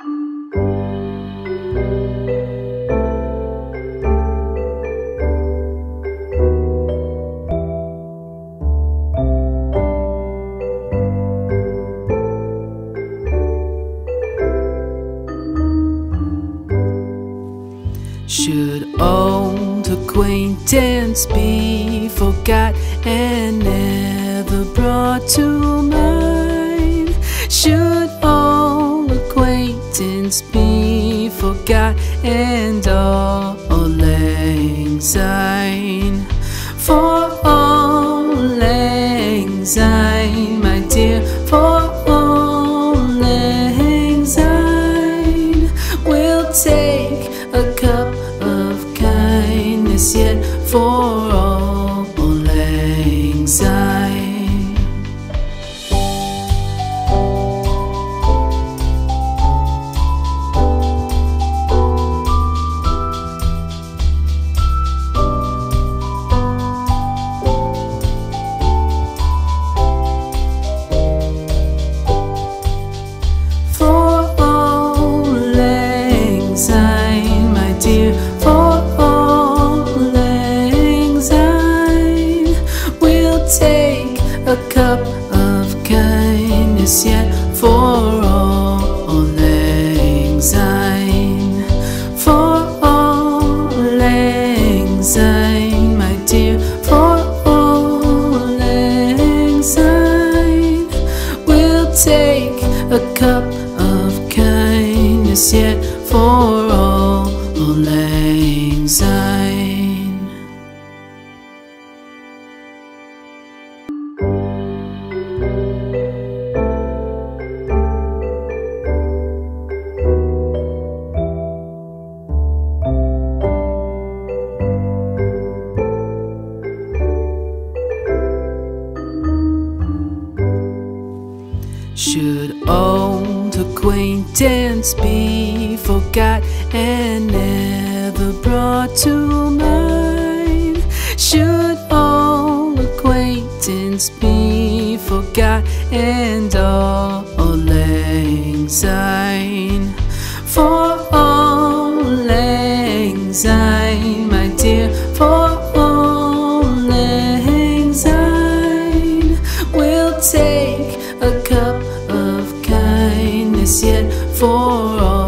Should old acquaintance be forgot and never brought to mind? Be forgot and auld lang syne? Cup of kindness yet for all lang. For all lang my dear, for all lang we'll take a cup of kindness yet for all lang. Acquaintance be forgot and never brought to mind? Should all acquaintance be forgot and auld lang syne? For all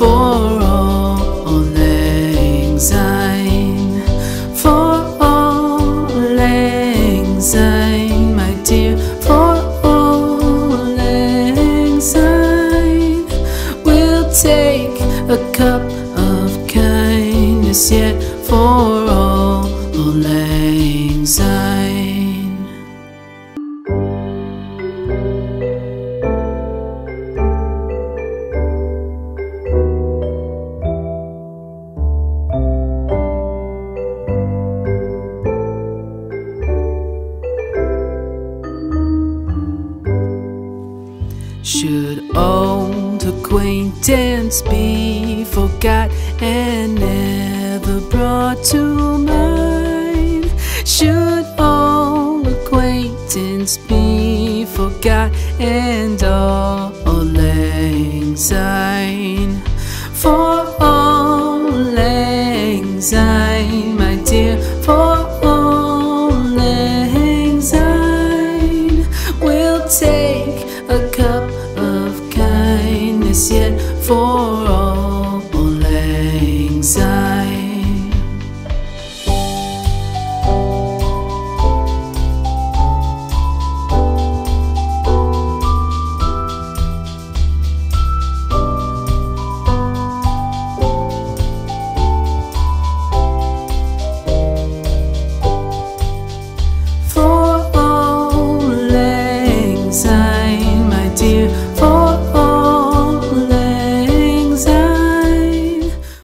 for all syne. For all syne, my dear, for all syne, we'll take a cup of kindness yet for auld lang syne. Should old acquaintance be forgot and never brought to mind? Should old acquaintance be forgot and all anxiety? for